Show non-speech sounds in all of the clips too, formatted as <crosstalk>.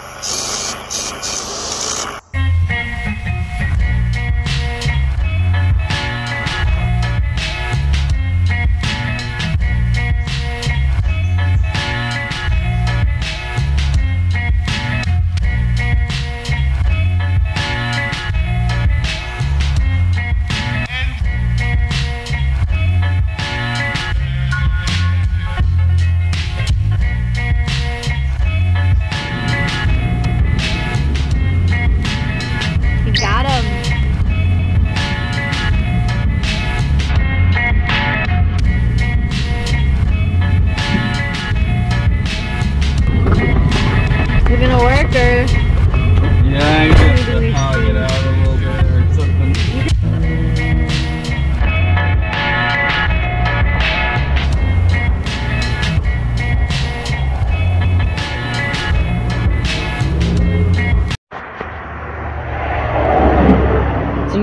You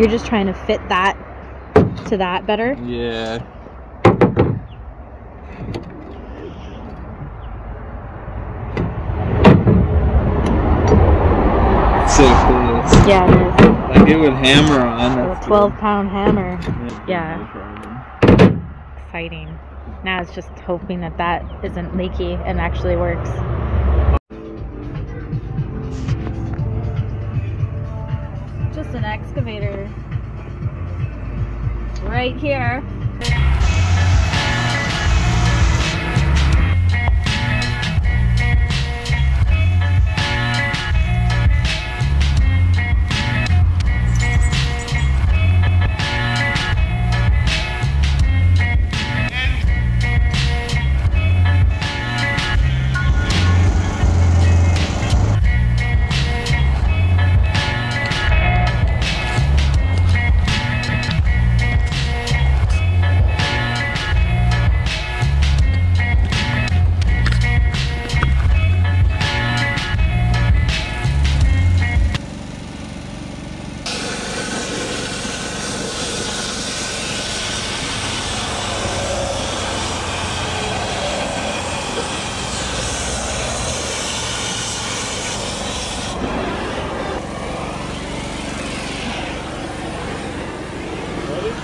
you're just trying to fit that to that better? Yeah. So cool. Yeah, it is. Like it would hammer on. A 12 good. pound hammer. Yeah. Yeah. Exciting. Now it's just hoping that that isn't leaky and actually works. An excavator. Right here.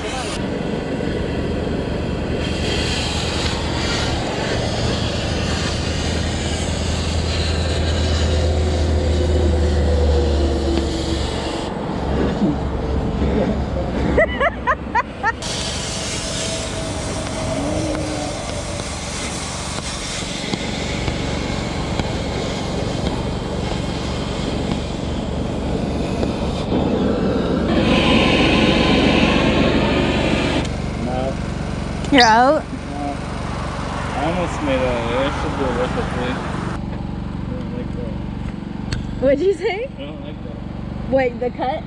No, You're out? no. I almost made a. There should be a ripple. I don't like. What'd you say? I don't like that. Wait, the cut?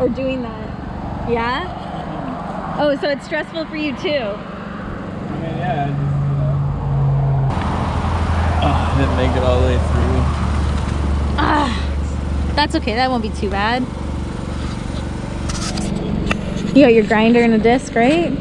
Or doing that? Yeah? Oh, so it's stressful for you too. I mean, yeah. I just, know. Oh, I didn't make it all the way through. Ah, that's okay. That won't be too bad. You got your grinder and a disc, right?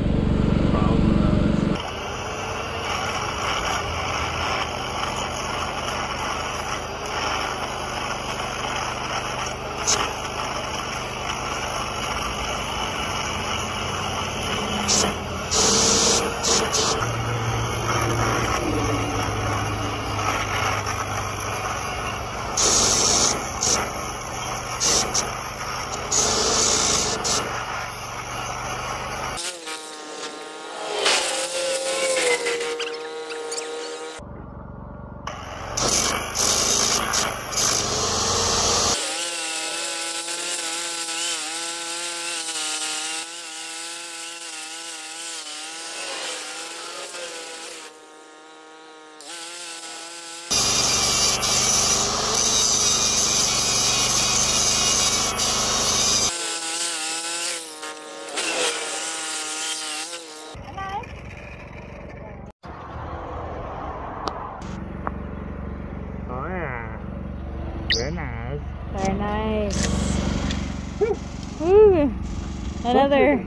another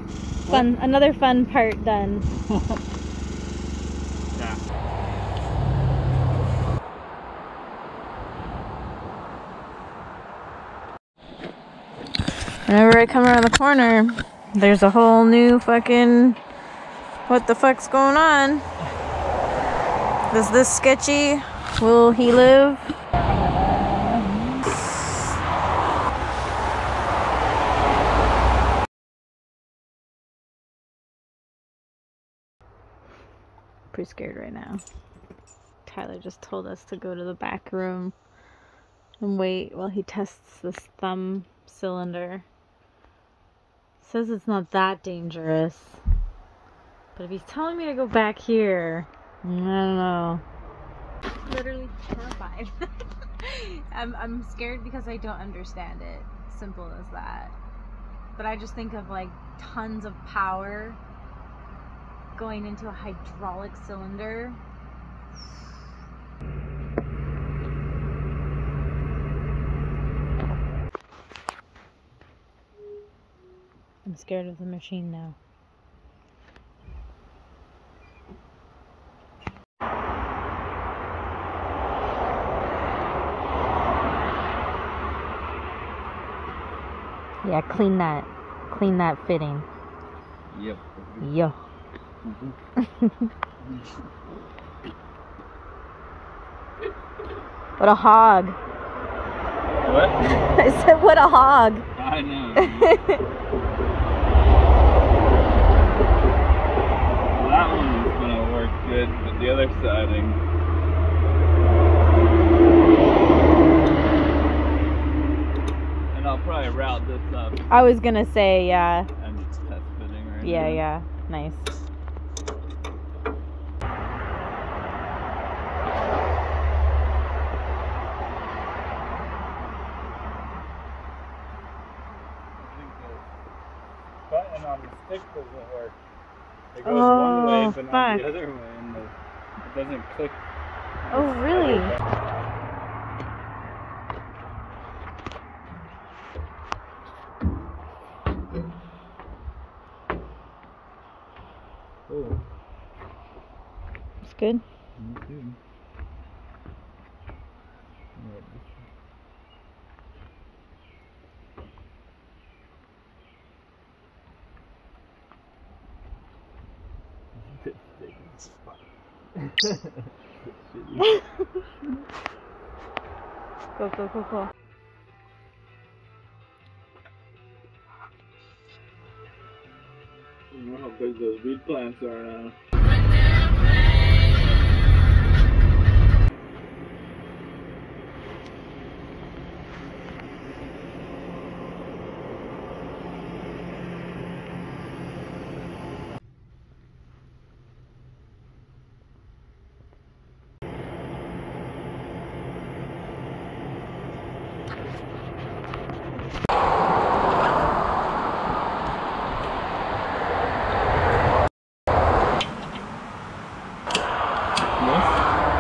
fun what? another fun part done. <laughs> Whenever I come around the corner, there's a whole new fucking what the fuck's going on? Is this sketchy? Will he live? Pretty scared right now. Tyler just told us to go to the back room and wait while he tests this thumb cylinder. Says it's not that dangerous. But if he's telling me to go back here, I don't know. Literally terrified. <laughs> I'm, I'm scared because I don't understand it. Simple as that. But I just think of like tons of power going into a hydraulic cylinder. I'm scared of the machine now. Yeah, clean that. Clean that fitting. Yep. Yo. Mm-hmm. <laughs> What a hog. What? <laughs> I said, what a hog. I know. <laughs> that one is gonna work good, but the other siding. And I'll probably route this up I was gonna say, yeah. and just test fitting right Yeah, yeah. Nice. I think the button on the stick doesn't work. It goes Oh, one way, but not the other way, and the, it doesn't click. Oh, really? Oh, It's good. Mm-hmm. too. Alright, this one. This thing is fun. Go, go, go, go. I know how big those weed plants are now.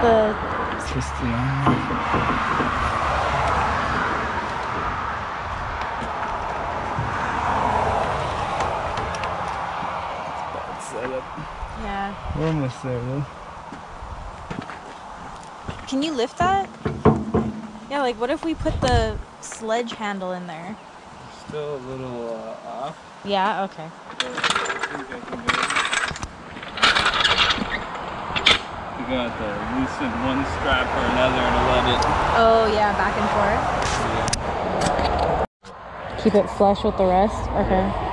The It's just the setup. yeah. We're almost there though. Can you lift that? Yeah, like what if we put the sledge handle in there? Still a little uh, off. Yeah, okay. but I think I can do it. You got to loosen one strap or another and let it. Oh yeah, back and forth. Keep it flush with the rest. Okay.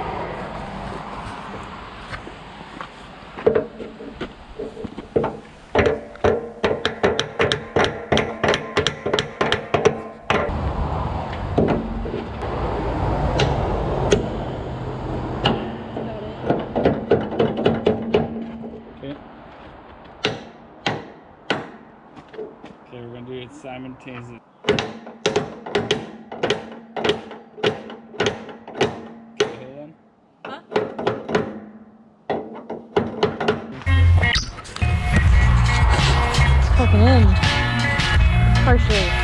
Gonna do it simultaneously. Okay, hold on. Fucking in. Partially.